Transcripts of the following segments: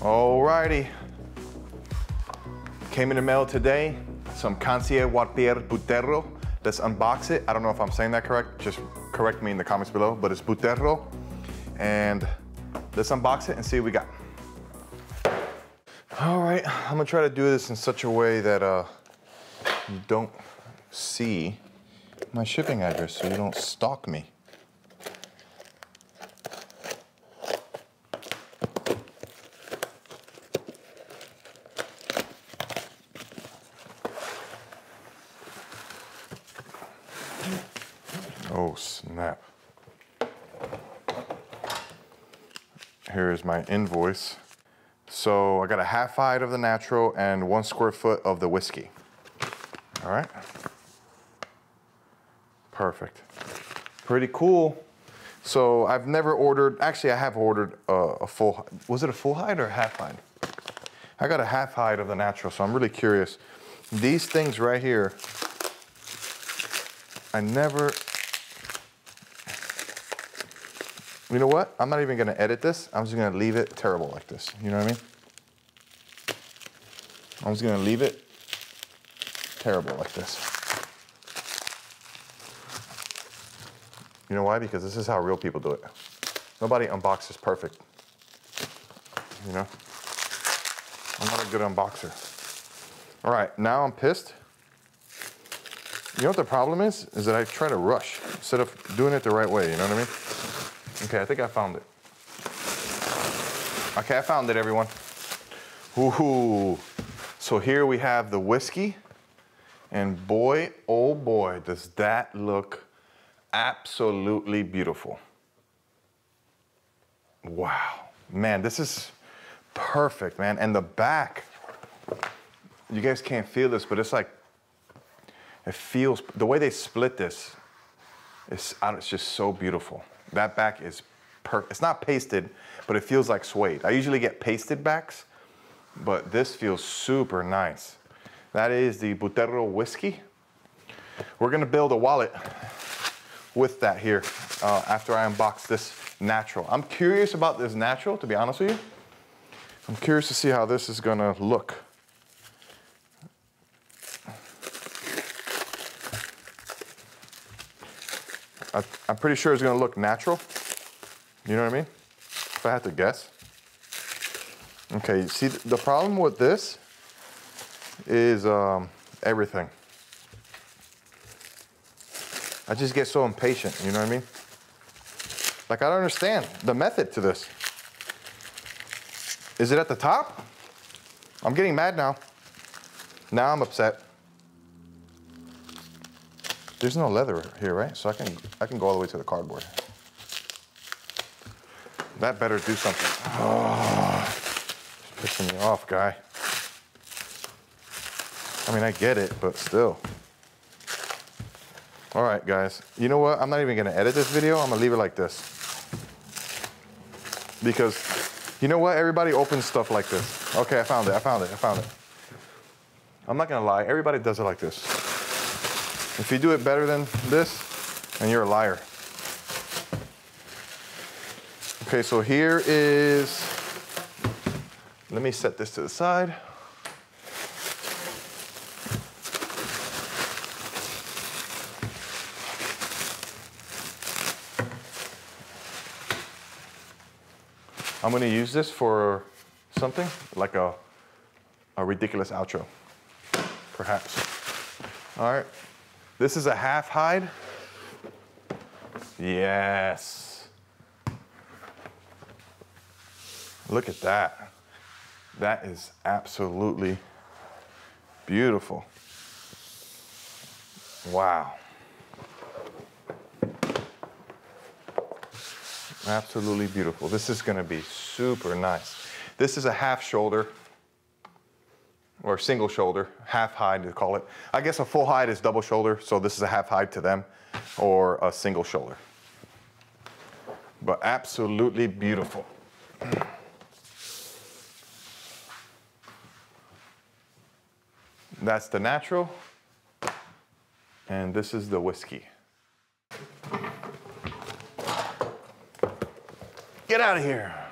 Alrighty. Came in the mail today, some Conceria Walpier Buttero. Let's unbox it. I don't know if I'm saying that correct. Just correct me in the comments below, but it's Buttero. And let's unbox it and see what we got. All right, I'm gonna try to do this in such a way that uh, you don't see my shipping address so you don't stalk me. Oh, snap. Here is my invoice. So I got a half hide of the natural and one square foot of the whiskey. All right. Perfect. Pretty cool. So I've never ordered, actually I have ordered a, a full, was it a full hide or a half hide? I got a half hide of the natural, so I'm really curious. These things right here, I never, you know what? I'm not even gonna edit this. I'm just gonna leave it terrible like this. You know what I mean? I'm just gonna leave it terrible like this. You know why? Because this is how real people do it. Nobody unboxes perfect. You know? I'm not a good unboxer. All right, now I'm pissed. You know what the problem is? Is that I try to rush instead of doing it the right way, you know what I mean? Okay, I think I found it. Okay, I found it, everyone. Ooh. So here we have the whiskey. And boy, oh boy, does that look absolutely beautiful. Wow. Man, this is perfect, man. And the back, you guys can't feel this, but it's like, it feels, the way they split this, it's, it's just so beautiful. That back is perfect. It's not pasted, but it feels like suede. I usually get pasted backs, but this feels super nice. That is the Buttero whiskey. We're gonna build a wallet with that here uh, after I unbox this natural. I'm curious about this natural, to be honest with you. I'm curious to see how this is gonna look. I, I'm pretty sure it's gonna look natural. You know what I mean? If I had to guess. Okay, see the problem with this is um, everything. I just get so impatient, you know what I mean? Like I don't understand the method to this. Is it at the top? I'm getting mad now. Now I'm upset. There's no leather here, right? So I can I can go all the way to the cardboard. That better do something. Oh, pissing me off, guy. I mean, I get it, but still. All right, guys. You know what? I'm not even gonna edit this video. I'm gonna leave it like this. Because, you know what? Everybody opens stuff like this. Okay, I found it, I found it, I found it. I'm not gonna lie, everybody does it like this. If you do it better than this, then you're a liar. Okay, so here is, let me set this to the side. I'm gonna use this for something like a, a ridiculous outro, perhaps. All right, this is a half hide. Yes. Look at that. That is absolutely beautiful. Wow. Absolutely beautiful. This is gonna be super nice. This is a half shoulder or single shoulder, half hide to call it. I guess a full hide is double shoulder, so this is a half hide to them, or a single shoulder. But absolutely beautiful. That's the natural, and this is the whiskey. Get out of here.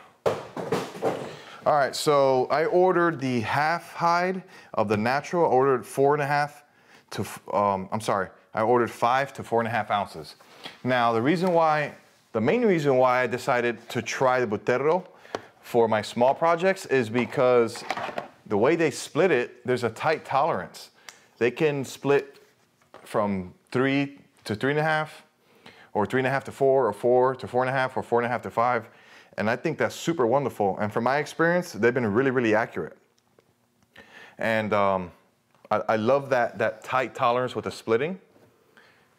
All right, so I ordered the half hide of the natural. I ordered four and a half to, um, I'm sorry, I ordered five to four and a half ounces. Now, the reason why, the main reason why I decided to try the Buttero for my small projects is because the way they split it, there's a tight tolerance. They can split from three to three and a half, or three and a half to four, or four to four and a half, or four and a half to five. And I think that's super wonderful. And from my experience, they've been really, really accurate. And um, I, I love that, that tight tolerance with the splitting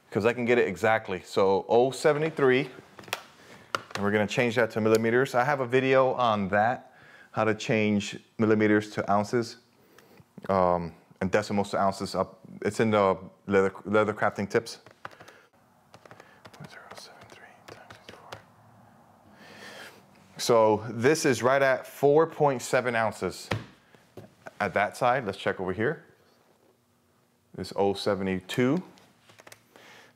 because I can get it exactly. So 073, and we're gonna change that to millimeters. I have a video on that, how to change millimeters to ounces um, and decimals to ounces. Up. It's in the leather, leather crafting tips. So this is right at 4.7 ounces at that side. Let's check over here. This 072.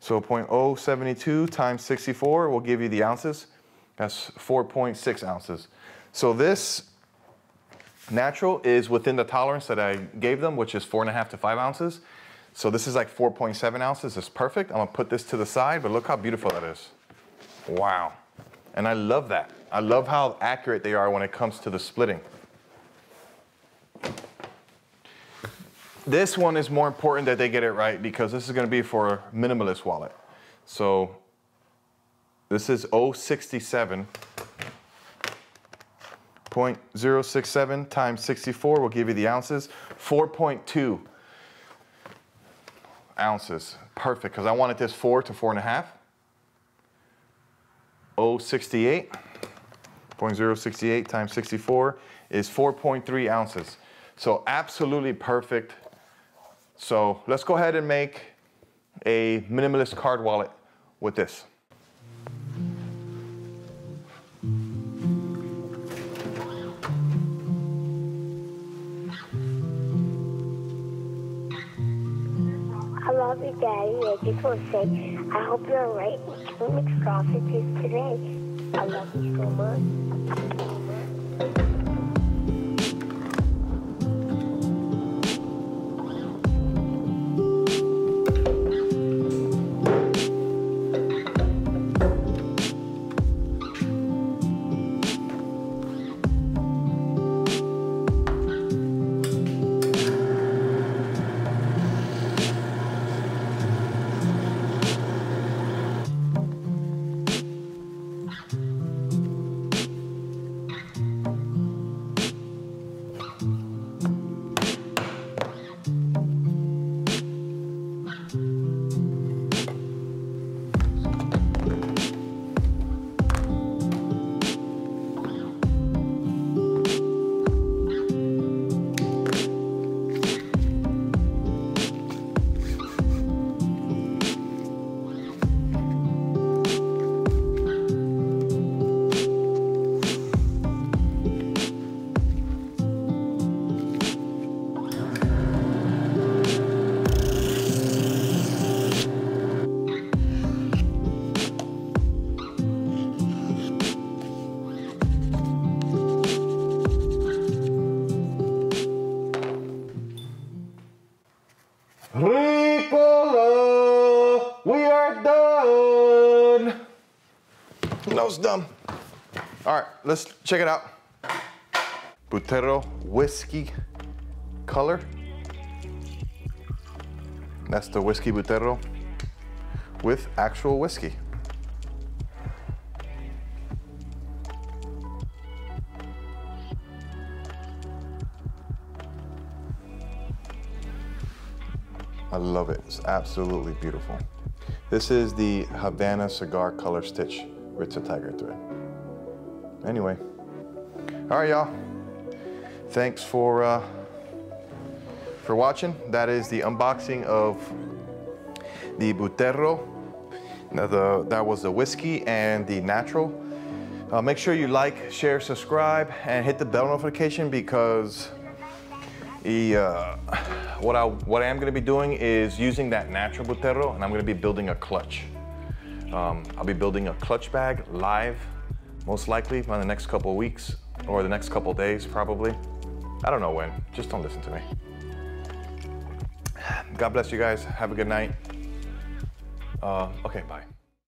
So 0.072 times 64 will give you the ounces. That's 4.6 ounces. So this natural is within the tolerance that I gave them, which is four and a half to five ounces. So this is like 4.7 ounces. It's perfect. I'm gonna put this to the side, but look how beautiful that is. Wow. And I love that. I love how accurate they are when it comes to the splitting. This one is more important that they get it right because this is gonna be for a minimalist wallet. So this is 067. 0.067 times 64 will give you the ounces. 4.2 ounces. Perfect, because I wanted this four to four and a half. 068, 0.068 times 64 is 4.3 ounces. So absolutely perfect. So let's go ahead and make a minimalist card wallet with this. I love you, Daddy. I just want to say, I hope you're right. Two sausages today. I love you so much. Done. Nose done. All right, let's check it out. Buttero whiskey color. That's the whiskey Buttero with actual whiskey. I love it. It's absolutely beautiful. This is the Havana Cigar Color Stitch Ritza Tiger thread. Anyway, all right, y'all. Thanks for uh, for watching. That is the unboxing of the Buttero. Now the, that was the whiskey and the natural. Uh, make sure you like, share, subscribe, and hit the bell notification because the, uh, what I what I am going to be doing is using that natural Buttero, and I'm going to be building a clutch. Um, I'll be building a clutch bag live Most likely by the next couple weeks or the next couple days, probably. I don't know when. Just don't listen to me. God bless you guys. Have a good night. Uh, okay, bye.